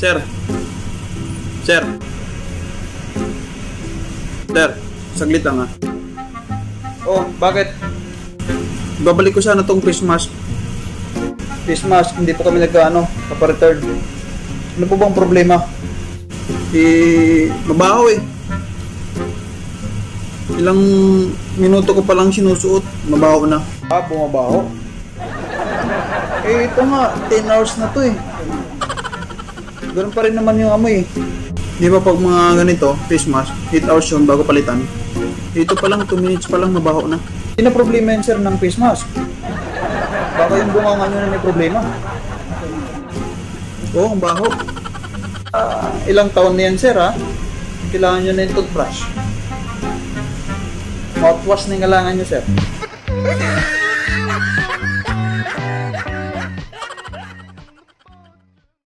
Sir. Sir. Sir, saglit lang ha. Oh, bakit? Babalik ko sana tong face mask. Face mask, hindi pa kami nagkaano, kapareturn. Ano po bang problema? Eh, mabaho eh. Ilang minuto ko pa lang sinusuot, mabaho na. Ah, bumabaho? Eh, ito nga, 10 hours na to eh. Ganun pa rin naman yung amoy eh. Di ba pag mga ganito, face mask, 8 hours yun bago palitan. Ito pa lang, 2 minutes pa lang, mabaho na. Hindi na problema yun sir ng face mask. Baka yung bunganga nyo na may problema. Oo, ang baho. Uh, ilang taon na yan, sir, ha? Kailangan nyo na yung toothbrush. Mouthwash na yung kailangan nyo, sir.